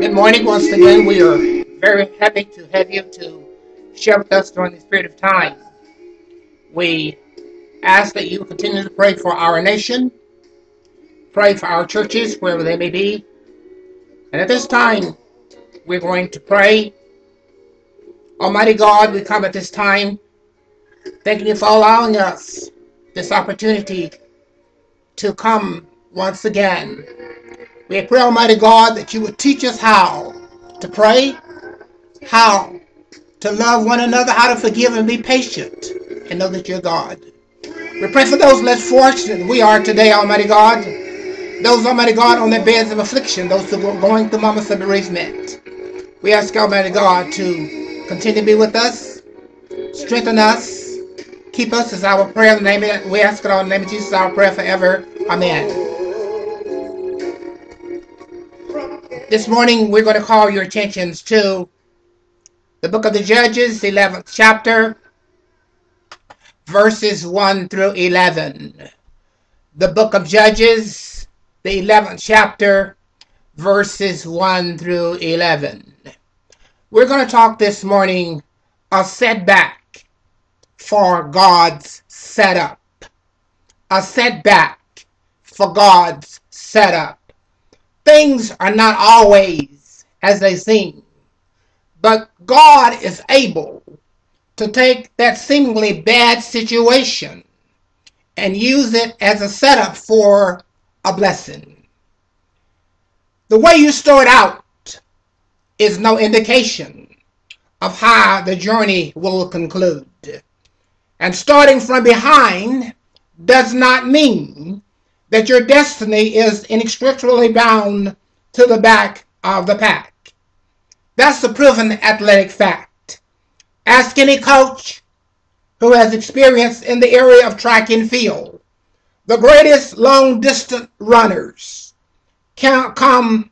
Good morning once again. We are very happy to have you to share with us during this period of time. We ask that you continue to pray for our nation, pray for our churches, wherever they may be. And at this time, we're going to pray. Almighty God, we come at this time thanking you for allowing us this opportunity to come once again. We pray, Almighty God, that you would teach us how to pray, how to love one another, how to forgive and be patient, and know that you're God. We pray for those less fortunate than we are today, Almighty God. Those, Almighty God, on their beds of affliction, those who are going through moments of bereavement. We ask, Almighty God, to continue to be with us, strengthen us, keep us as our prayer in the name of, we ask it all in the name of Jesus, our prayer forever. Amen. This morning, we're going to call your attentions to the book of the Judges, the 11th chapter, verses 1 through 11. The book of Judges, the 11th chapter, verses 1 through 11. We're going to talk this morning a setback for God's setup. A setback for God's setup. Things are not always as they seem, but God is able to take that seemingly bad situation and use it as a setup for a blessing. The way you start out is no indication of how the journey will conclude. And starting from behind does not mean that your destiny is inextricably bound to the back of the pack. That's the proven athletic fact. Ask any coach who has experience in the area of track and field. The greatest long distance runners can come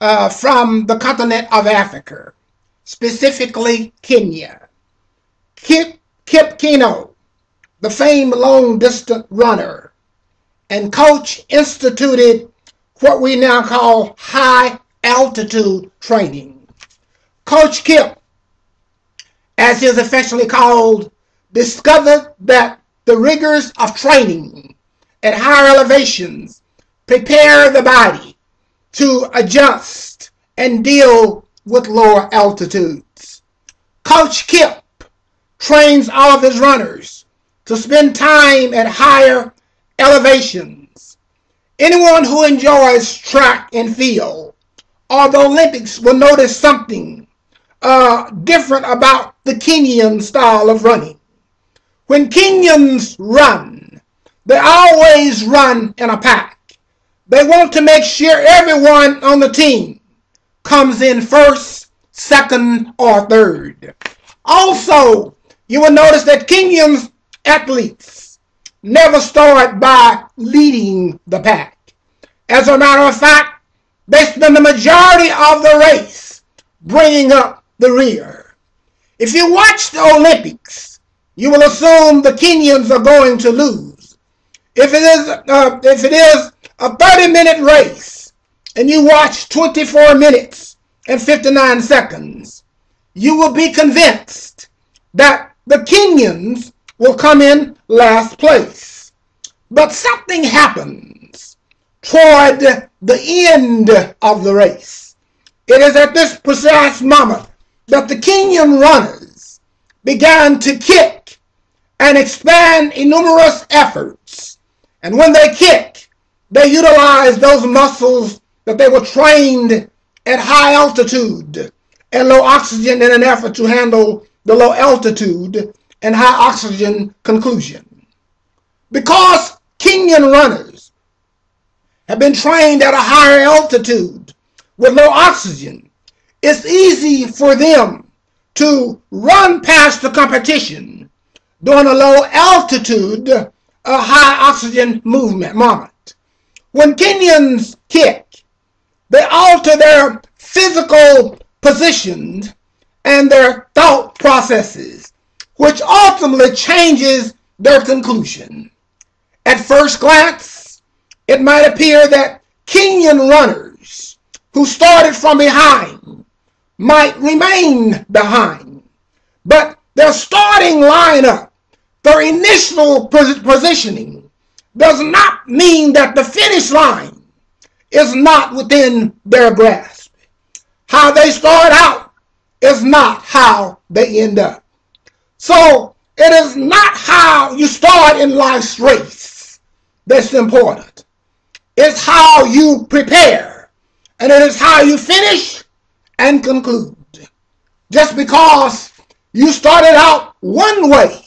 uh, from the continent of Africa, specifically Kenya. Kip, Kip Keino, the famed long distance runner, and coach instituted what we now call high altitude training. Coach Kip, as he is affectionately called, discovered that the rigors of training at higher elevations prepare the body to adjust and deal with lower altitudes. Coach Kip trains all of his runners to spend time at higher elevations. Anyone who enjoys track and field or the Olympics will notice something uh, different about the Kenyan style of running. When Kenyans run, they always run in a pack. They want to make sure everyone on the team comes in first, second, or third. Also, you will notice that Kenyans athletes never start by leading the pack. As a matter of fact, they spend the majority of the race bringing up the rear. If you watch the Olympics, you will assume the Kenyans are going to lose. If it is, uh, if it is a 30 minute race and you watch 24 minutes and 59 seconds, you will be convinced that the Kenyans will come in last place. But something happens toward the end of the race. It is at this precise moment that the Kenyan runners began to kick and expand in numerous efforts. And when they kick, they utilize those muscles that they were trained at high altitude and low oxygen in an effort to handle the low altitude and high oxygen conclusion. Because Kenyan runners have been trained at a higher altitude with low oxygen, it's easy for them to run past the competition during a low altitude, a high oxygen movement moment. When Kenyans kick, they alter their physical positions and their thought processes, which ultimately changes their conclusion. At first glance, it might appear that Kenyan runners who started from behind might remain behind. But their starting lineup, their initial positioning, does not mean that the finish line is not within their grasp. How they start out is not how they end up. So it is not how you start in life's race that's important. It's how you prepare. And it is how you finish and conclude. Just because you started out one way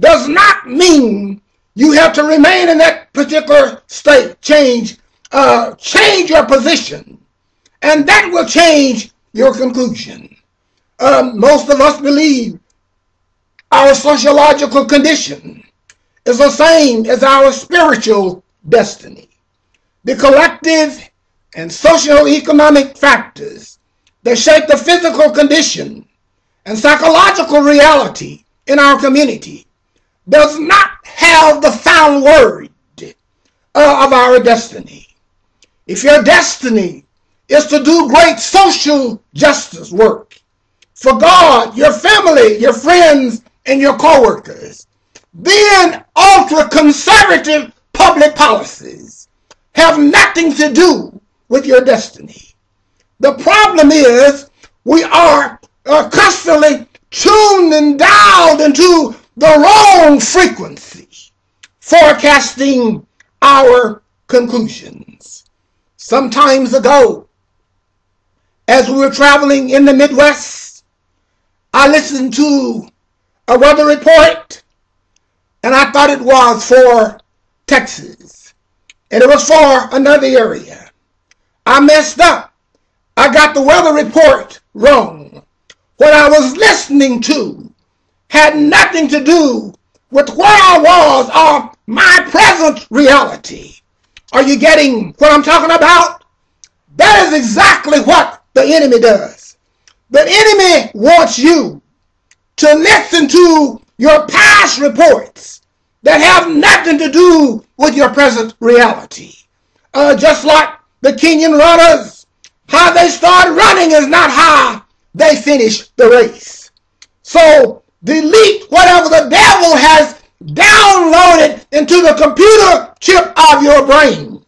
does not mean you have to remain in that particular state. Change, uh, change your position, and that will change your conclusion. Um, most of us believe our sociological condition is the same as our spiritual destiny. The collective and socio-economic factors that shape the physical condition and psychological reality in our community does not have the final word uh, of our destiny. If your destiny is to do great social justice work for God, your family, your friends, and your co-workers, then ultra-conservative public policies have nothing to do with your destiny. The problem is we are uh, constantly tuned and dialed into the wrong frequency, forecasting our conclusions. Some times ago, as we were traveling in the Midwest, I listened to a weather report and I thought it was for Texas and it was for another area. I messed up. I got the weather report wrong. What I was listening to had nothing to do with where I was or my present reality. Are you getting what I'm talking about? That is exactly what the enemy does. The enemy wants you to listen to your past reports that have nothing to do with your present reality. Uh, just like the Kenyan runners, how they start running is not how they finish the race. So delete whatever the devil has downloaded into the computer chip of your brain.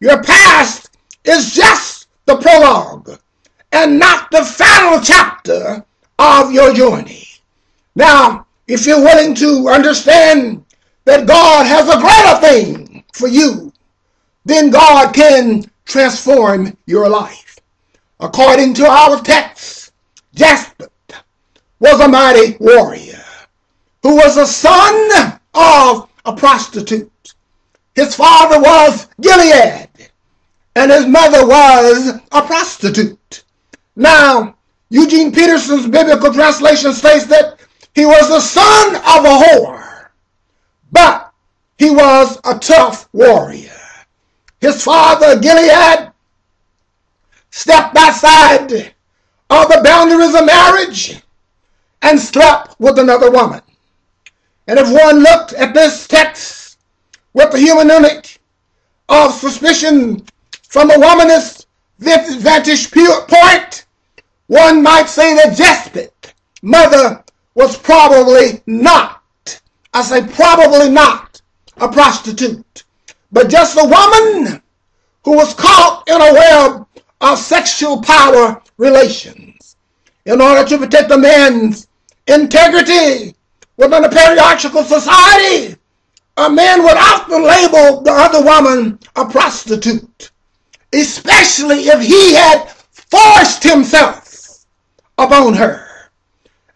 Your past is just the prologue and not the final chapter of your journey. Now, if you're willing to understand that God has a greater thing for you, then God can transform your life. According to our text, Jephthah was a mighty warrior who was the son of a prostitute. His father was Gilead, and his mother was a prostitute. Now, Eugene Peterson's biblical translation states that he was the son of a whore, but he was a tough warrior. His father, Gilead, stepped outside of the boundaries of marriage and slept with another woman. And if one looked at this text with the hermeneutic of suspicion from a womanist vantage point, one might say that Jephthah, mother was probably not, I say probably not, a prostitute, but just a woman who was caught in a web of sexual power relations. In order to protect a man's integrity within a patriarchal society, a man would often label the other woman a prostitute, especially if he had forced himself upon her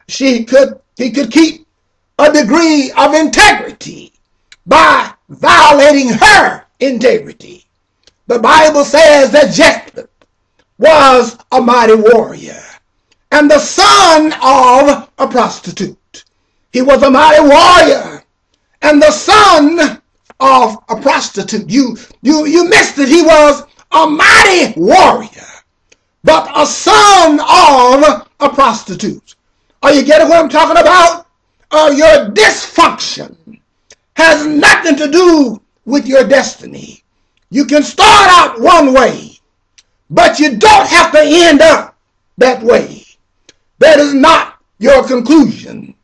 she could he could keep a degree of integrity by violating her integrity. The Bible says that Jephthah was a mighty warrior and the son of a prostitute. He was a mighty warrior and the son of a prostitute. You, you, you missed it. He was a mighty warrior, but a son of a prostitute. Are you getting what I'm talking about? Your dysfunction has nothing to do with your destiny. You can start out one way, But you don't have to end up that way. That is not your conclusion.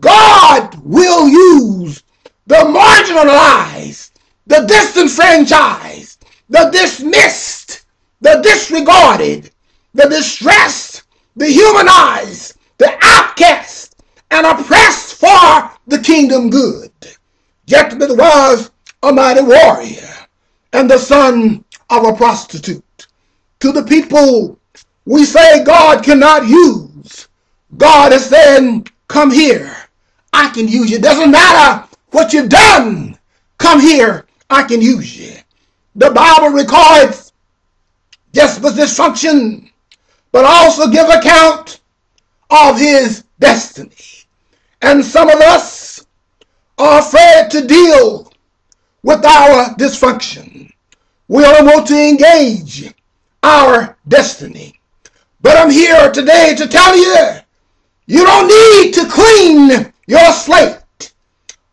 God will use the marginalized, the disenfranchised, the dismissed, the disregarded, the distressed, the humanized, the outcast, and oppressed for the kingdom good. Jephthah was a mighty warrior and the son of a prostitute. To the people we say God cannot use, God is saying, come here, I can use you. Doesn't matter what you've done, come here, I can use you. The Bible records Jephthah dysfunction, but also give account of his destiny. And some of us are afraid to deal with our dysfunction. We don't want to engage our destiny. But I'm here today to tell you, you don't need to clean your slate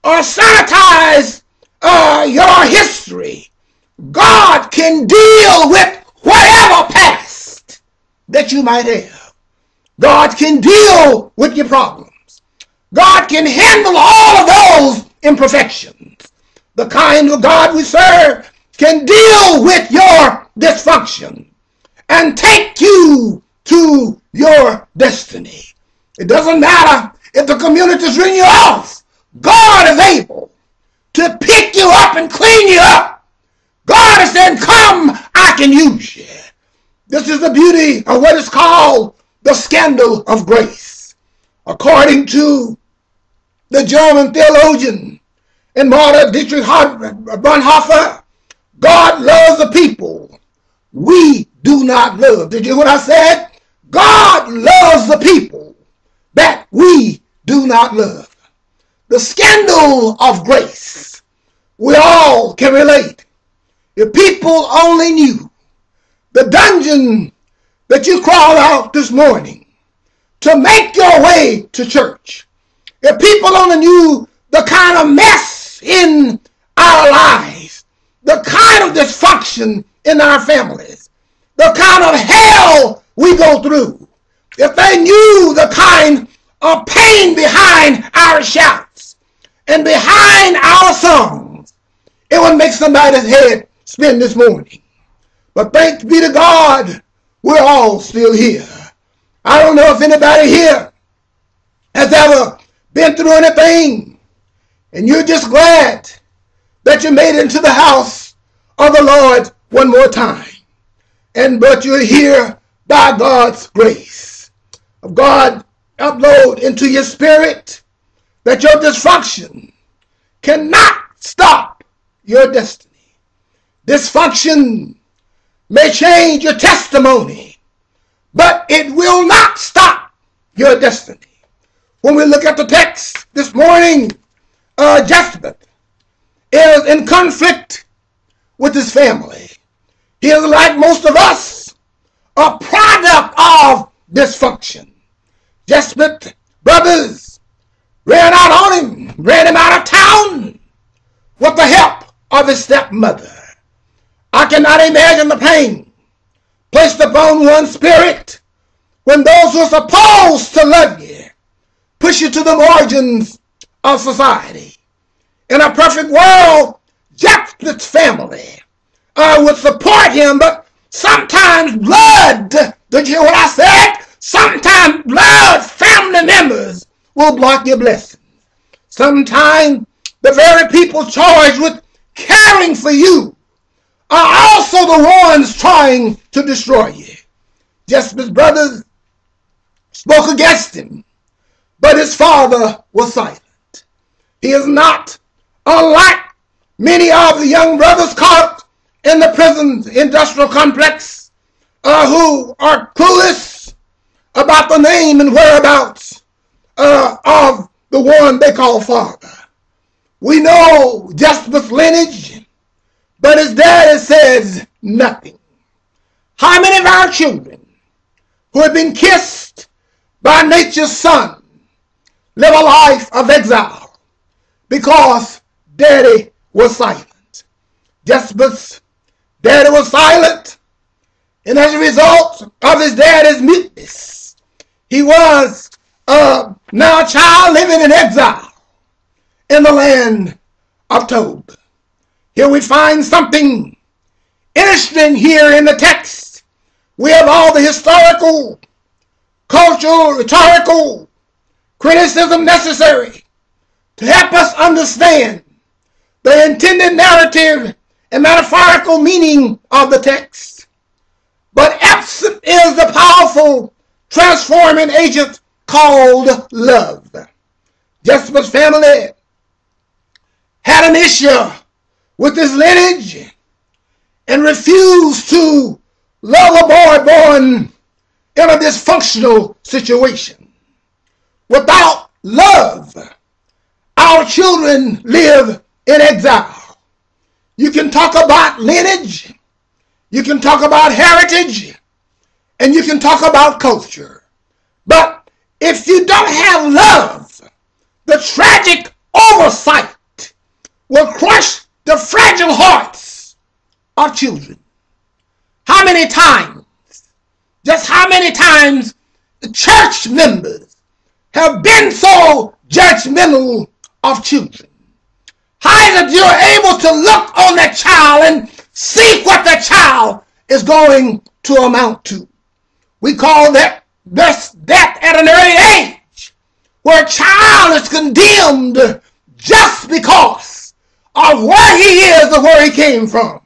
or sanitize uh, your history. God can deal with whatever past that you might have. God can deal with your problems. God can handle all of those imperfections. The kind of God we serve can deal with your dysfunction and take you to your destiny. It doesn't matter if the community's written you off. God is able to pick you up and clean you up. God is saying, come, I can use you. This is the beauty of what is called the scandal of grace. According to the German theologian and martyr Dietrich Bonhoeffer, God loves the people we do not love. Did you hear what I said? God loves the people that we do not love. The scandal of grace, we all can relate. If people only knew the dungeon that you crawled out this morning to make your way to church, if people only knew the kind of mess in our lives, the kind of dysfunction in our families, the kind of hell we go through, if they knew the kind of pain behind our shouts and behind our songs, it would make somebody's head spin this morning. But thanks be to God, we're all still here. I don't know if anybody here has ever been through anything, and you're just glad that you made it into the house of the Lord one more time. And but you're here by God's grace. Of God upload into your spirit that your dysfunction cannot stop your destiny. Dysfunction may change your testimony, but it will not stop your destiny. When we look at the text this morning, uh, is in conflict with his family. He is like most of us, a product of dysfunction. Jephthah brothers ran out on him, ran him out of town with the help of his stepmother. Cannot imagine the pain placed upon one spirit when those who are supposed to love you push you to the margins of society. In a perfect world, Jephthah's family uh, would support him, but sometimes blood, did you hear what I said? Sometimes blood family members will block your blessings. Sometimes the very people charged with caring for you are also the ones trying to destroy you. Jephthah's brothers spoke against him but his father was silent. He is not unlike many of the young brothers caught in the prison industrial complex uh, who are clueless about the name and whereabouts uh, of the one they call father. We know Jephthah's lineage, but his daddy says nothing. How many of our children who have been kissed by nature's sun live a life of exile because daddy was silent. Jephthah's daddy was silent And as a result of his daddy's muteness, he was uh, now a child living in exile in the land of Tob. Here we find something interesting here in the text. We have all the historical, cultural, rhetorical criticism necessary to help us understand the intended narrative and metaphorical meaning of the text. But absent is the powerful transforming agent called love. Jephthah's family had an issue with his lineage and refused to love a boy born in a dysfunctional situation. Without love, our children live in exile. You can talk about lineage, you can talk about heritage, and you can talk about culture. But if you don't have love, the tragic oversight will crush the fragile hearts of children. How many times, just how many times church members have been so judgmental of children? How is it you're able to look on that child and see what the child is going to amount to? We call that death at an early age, where a child is condemned just because of where he is or where he came from.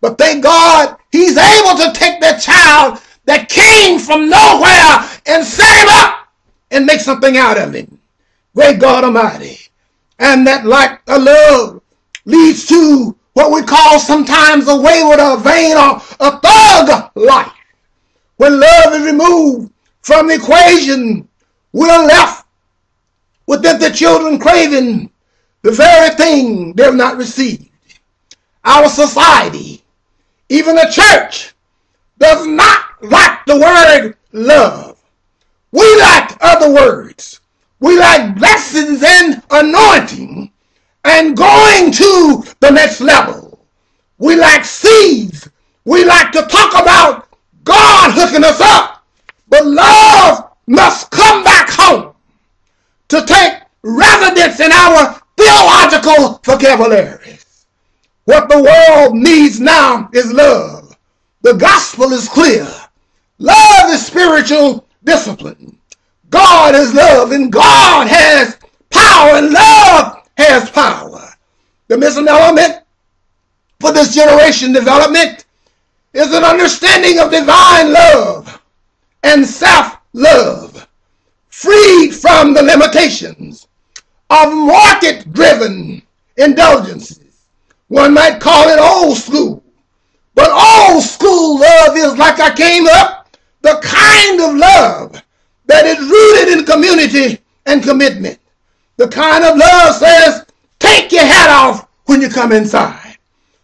But thank God he's able to take that child that came from nowhere and set him up and make something out of him. Great God Almighty. And that like a love leads to what we call sometimes a wayward or vain or a thug life. When love is removed from the equation, we're left with the children craving the very thing they've not received. Our society, even the church, does not like the word love. We like other words. We like blessings and anointing and going to the next level. We like seeds. We like to talk about God hooking us up. But love must come back home to take residence in our theological vocabularies. What the world needs now is love. The gospel is clear. Love is spiritual discipline. God is love and God has power and love has power. The missing element for this generation development is an understanding of divine love and self-love, freed from the limitations of market driven indulgences. One might call it old school. But old school love is like I came up, the kind of love that is rooted in community and commitment. The kind of love says, take your hat off when you come inside.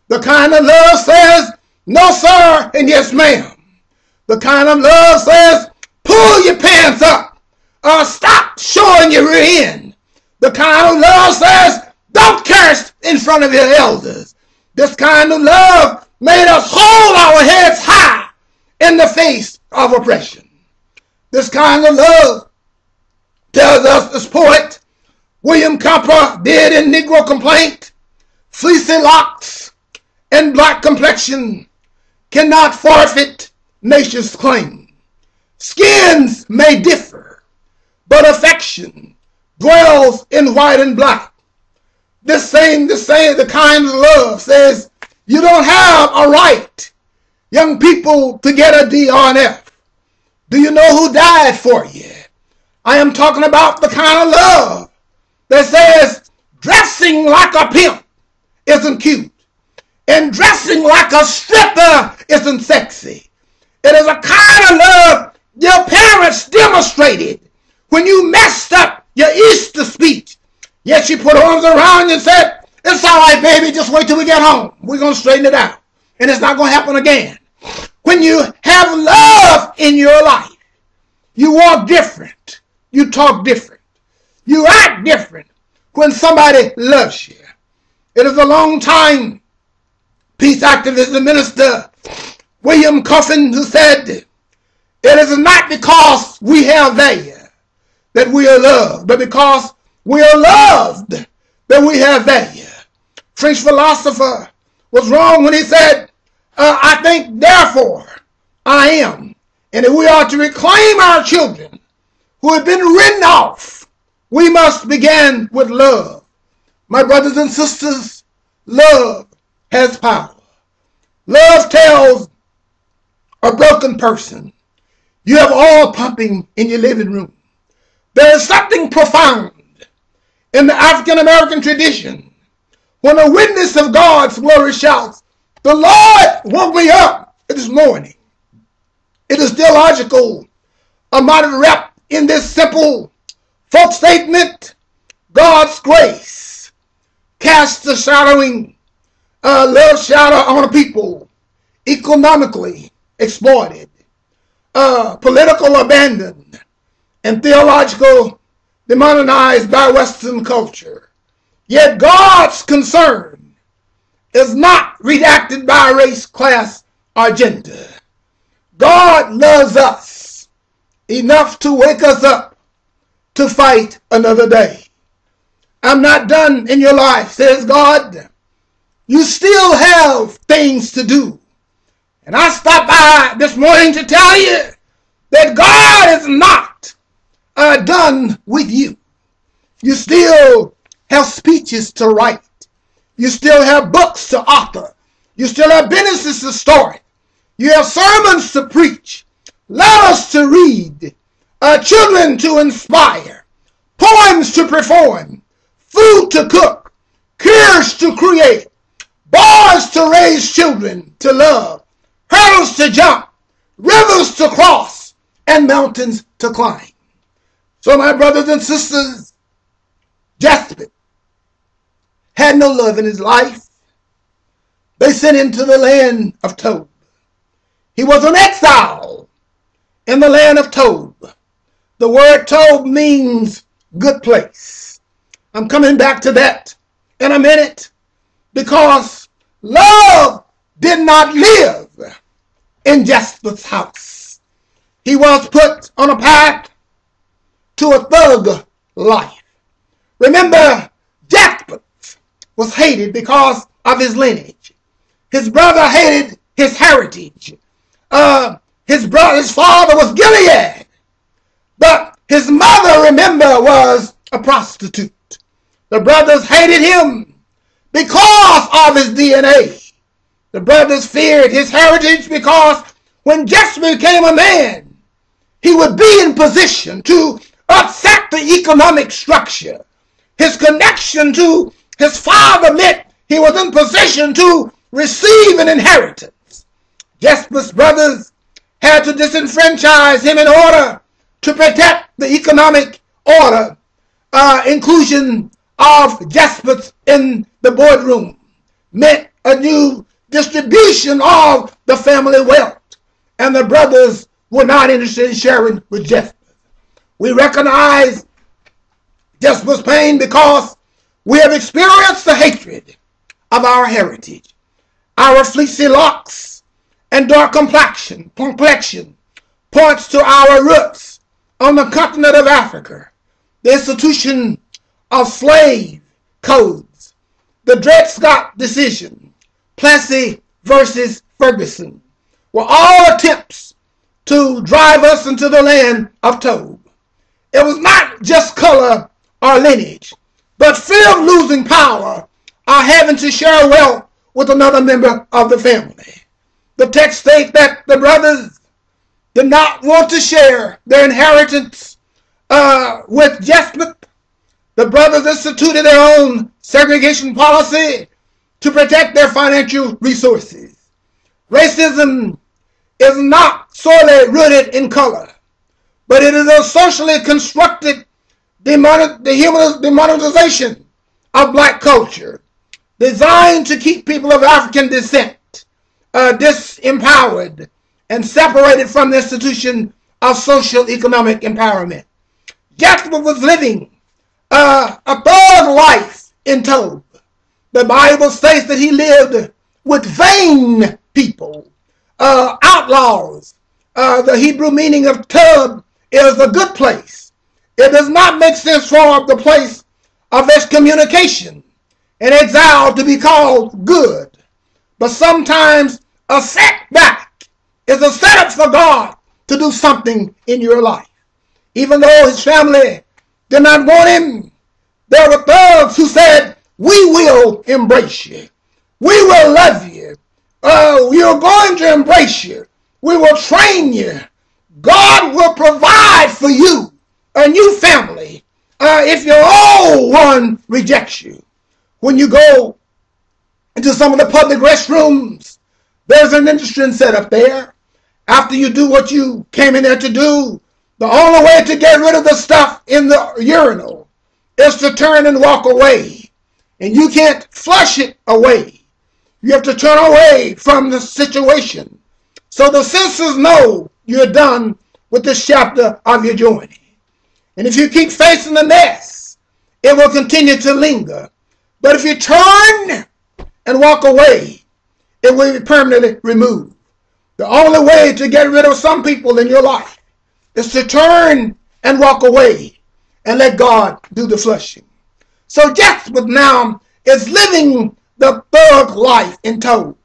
The kind of love says, no sir and yes ma'am. The kind of love says, pull your pants up or stop showing your rear end. The kind of love says, don't curse in front of your elders. This kind of love made us hold our heads high in the face of oppression. This kind of love tells us this poet William Cowper did in Negro Complaint, fleecy locks and black complexion cannot forfeit nation's claim. Skins may differ, but affection dwells in white and black. This same, the same, the kind of love says you don't have a right, young people, to get a D or an F. Do you know who died for you? I am talking about the kind of love that says dressing like a pimp isn't cute and dressing like a stripper isn't sexy. It is a kind of love your parents demonstrated when you messed up your Easter speech. Yet she put her arms around you and said, It's all right, baby. Just wait till we get home. We're going to straighten it out. And it's not going to happen again. When you have love in your life, you walk different. You talk different. You act different when somebody loves you. It is a long time peace activist and minister William Coffin, who said, It is not because we have value that we are loved, but because we are loved that we have value. French philosopher was wrong when he said, uh, I think therefore I am. And if we are to reclaim our children who have been written off, we must begin with love. My brothers and sisters, love has power. Love tells a broken person, you have oil pumping in your living room. There is something profound in the African American tradition when a witness of God's glory shouts, The Lord woke me up this morning. It is theological, a modern rep in this simple folk statement God's grace casts a shadowing a love shadow on a people economically exploited, uh, political abandoned, and theological demonized by Western culture. Yet God's concern is not redacted by race, class, or gender. God loves us enough to wake us up to fight another day. I'm not done in your life, says God. You still have things to do. And I stopped by this morning to tell you that God is not uh, done with you. You still have speeches to write. You still have books to author. You still have businesses to start. You have sermons to preach, letters to read, uh, children to inspire, poems to perform, food to cook, cures to create, bars to raise children to love, hurdles to jump, rivers to cross, and mountains to climb. So, my brothers and sisters, Jephthah had no love in his life. They sent him to the land of Tob. He was an exile in the land of Tob. The word Tob means good place. I'm coming back to that in a minute because love did not live in Jephthah's house. He was put on a path to a thug life. Remember, Jephthah was hated because of his lineage. His brother hated his heritage uh, his brother, his father was Gilead, but his mother, remember, was a prostitute. The brothers hated him because of his DNA. The brothers feared his heritage because when Jephthah became a man, he would be in position to upset the economic structure. His connection to his father meant he was in position to receive an inheritance. Jephthah's brothers had to disenfranchise him in order to protect the economic order, uh, inclusion of Jephthah in the boardroom meant a new distribution of the family wealth, and the brothers were not interested in sharing with Jephthah. We recognize Jephthah's pain because we have experienced the hatred of our heritage, our fleecy locks, and dark complexion, complexion points to our roots on the continent of Africa, the institution of slave codes, the Dred Scott decision, Plessy versus Ferguson, were all attempts to drive us into the land of Tob. It was not just color or lineage, but fear of losing power or having to share wealth with another member of the family. The text states that the brothers did not want to share their inheritance uh, with Jephthah. The brothers instituted their own segregation policy to protect their financial resources. Racism is not solely rooted in color, but it is a socially constructed demon the human demonetization of black culture designed to keep people of African descent uh, disempowered and separated from the institution of social economic empowerment. Jephthah was living uh, a thug life in Tob. The Bible states that he lived with vain people, uh, outlaws. Uh, the Hebrew meaning of Tob is a good place. It does not make sense for the place of excommunication and exile to be called good. But sometimes a setback is a setup for God to do something in your life. Even though his family did not want him, there were thugs who said, we will embrace you. We will love you. Uh, we are going to embrace you. We will train you. God will provide for you a new family uh, if your old one rejects you. When you go into some of the public restrooms, there's an interesting setup there. After you do what you came in there to do, the only way to get rid of the stuff in the urinal is to turn and walk away. And you can't flush it away. You have to turn away from the situation. So the senses know you're done with this chapter of your journey. And if you keep facing the mess, it will continue to linger. But if you turn and walk away, it will be permanently removed. The only way to get rid of some people in your life is to turn and walk away and let God do the flushing. So Jephthah now is living the thug life in Tob.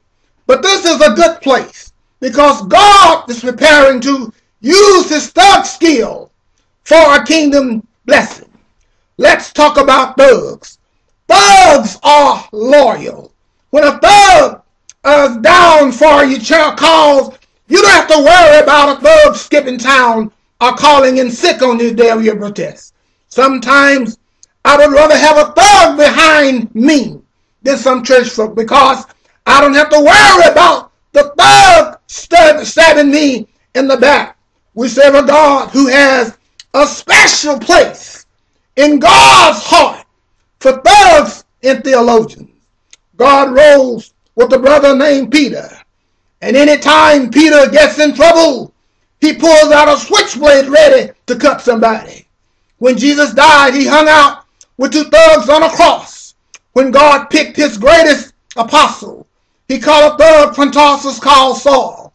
But this is a good place because God is preparing to use his thug skill for a kingdom blessing. Let's talk about thugs. Thugs are loyal. When a thug is down for your child calls, you don't have to worry about a thug skipping town or calling in sick on your day of your protest. Sometimes I would rather have a thug behind me than some church folk because I don't have to worry about the thug stabbing me in the back. We serve a God who has a special place in God's heart for thugs and theologians. God rose with a brother named Peter. And anytime Peter gets in trouble, he pulls out a switchblade ready to cut somebody. When Jesus died, he hung out with two thugs on a cross. When God picked his greatest apostle, he called a thug from Tarsus called Saul.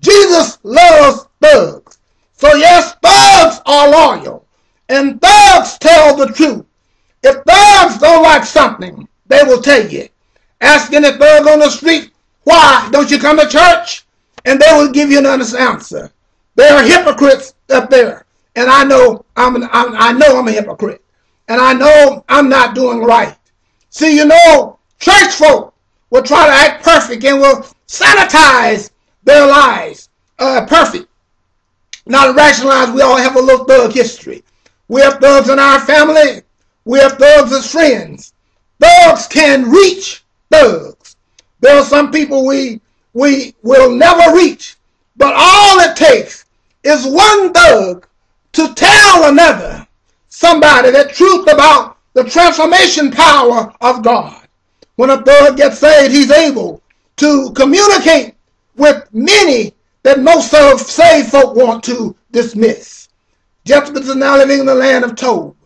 Jesus loves thugs. So yes, thugs are loyal. And thugs tell the truth. If thugs don't like something, they will tell you. Asking a thug on the street, why don't you come to church? And they will give you an honest answer. They are hypocrites up there. And I know I'm, an, I'm I know I'm a hypocrite. And I know I'm not doing right. See, you know, church folk will try to act perfect and will sanitize their lives uh, perfect. Not rationalize, we all have a little thug history. We have thugs in our family. We have thugs as friends. Thugs can reach thugs. There are some people we we will never reach, but all it takes is one thug to tell another somebody the truth about the transformation power of God. When a thug gets saved, he's able to communicate with many that most of saved folk want to dismiss. Jephthah is now living in the land of Tob,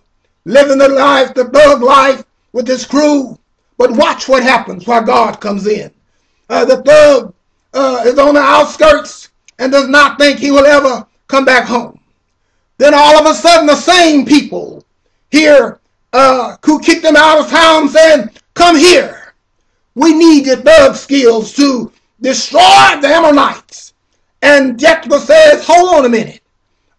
living the life, the thug life with his crew. But watch what happens while God comes in. Uh, the thug uh, is on the outskirts and does not think he will ever come back home. Then all of a sudden, the same people here uh, who kicked him out of town saying, Come here. We need your thug skills to destroy the Ammonites. And Jephthah says, Hold on a minute.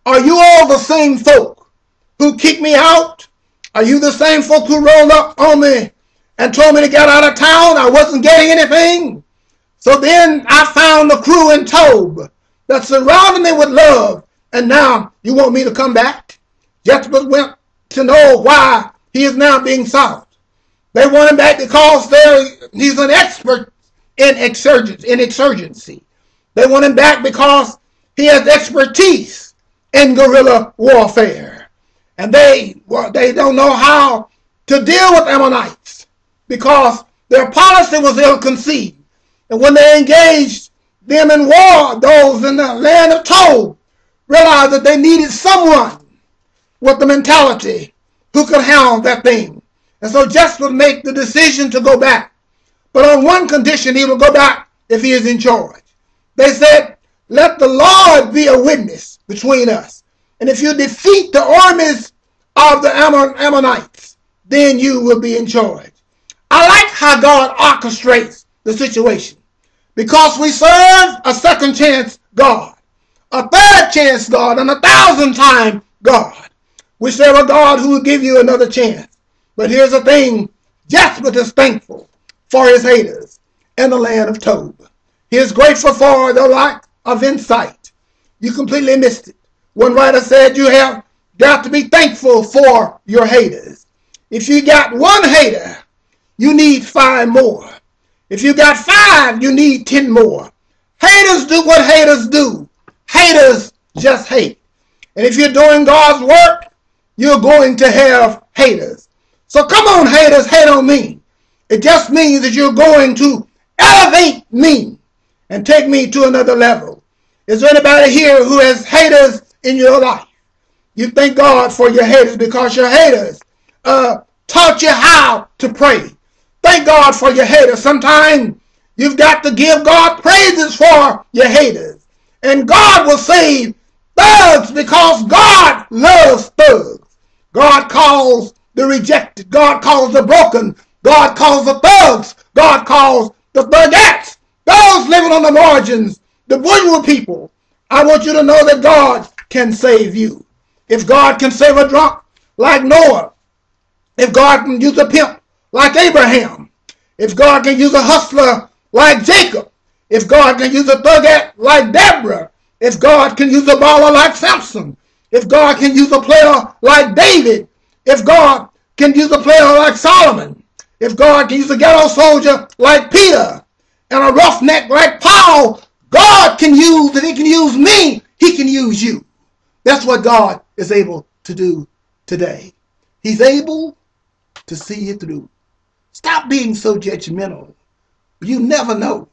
Are you all the same folk who kicked me out? Are you the same folk who rolled up on me and told me to get out of town? I wasn't getting anything. So then I found the crew in Tob that surrounded me with love. And now you want me to come back? Jephthah went to know why he is now being sought. They want him back because he's an expert in, exurgence, in exurgency. They want him back because he has expertise in guerrilla warfare. And they, well, they don't know how to deal with Ammonites because their policy was ill-conceived. And when they engaged them in war, those in the land of Tob realized that they needed someone with the mentality who could handle that thing. And so Jephthah make the decision to go back. But on one condition, he will go back if he is in charge. They said, let the Lord be a witness between us. And if you defeat the armies of the Ammonites, then you will be in charge. I like how God orchestrates the situation because we serve a second chance God, a third chance God, and a thousand time God. We serve a God who will give you another chance. But here's the thing Jephthah is thankful for his haters in the land of Tob. He is grateful for the lack of insight. You completely missed it. One writer said you have got to be thankful for your haters. If you got one hater, you need five more. If you got five, you need ten more. Haters do what haters do. Haters just hate. And if you're doing God's work, you're going to have haters. So come on, haters, hate on me. It just means that you're going to elevate me and take me to another level. Is there anybody here who has haters in your life? You thank God for your haters because your haters uh, taught you how to pray. Thank God for your haters. Sometimes you've got to give God praises for your haters. And God will save thugs because God loves thugs. God calls the rejected. God calls the broken. God calls the thugs. God calls the thugettes. Those living on the margins, the vulnerable people. I want you to know that God can save you. If God can save a drunk like Noah, if God can use a pimp like Abraham, if God can use a hustler like Jacob, if God can use a thugette like Deborah, if God can use a baller like Samson, if God can use a player like David, if God can use a player like Solomon, if God can use a ghetto soldier like Peter, and a roughneck like Paul, God can use, if he can use me, he can use you. That's what God is able to do today. He's able to see you through. Stop being so judgmental. You never know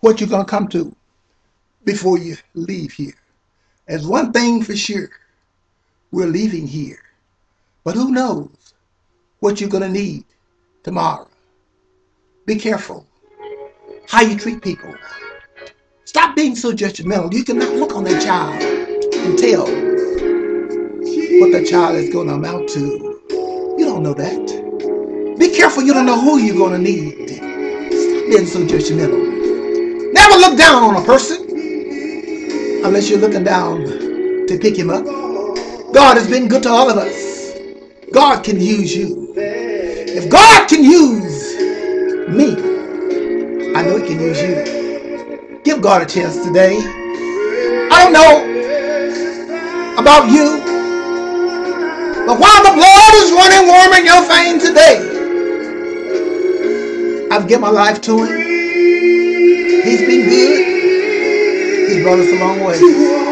what you're going to come to before you leave here. As one thing for sure, we're leaving here. But who knows what you're going to need tomorrow. Be careful how you treat people. Stop being so judgmental. You cannot look on that child and tell what the child is going to amount to. You don't know that. Be careful. You don't know who you're going to need. Stop being so judgmental. Never look down on a person unless you're looking down to pick him up. God has been good to all of us. God can use you. If God can use me, I know he can use you. Give God a chance today. I don't know about you, but while the blood is running warm in your veins today, I've given my life to him. He's been good. He's brought us a long way.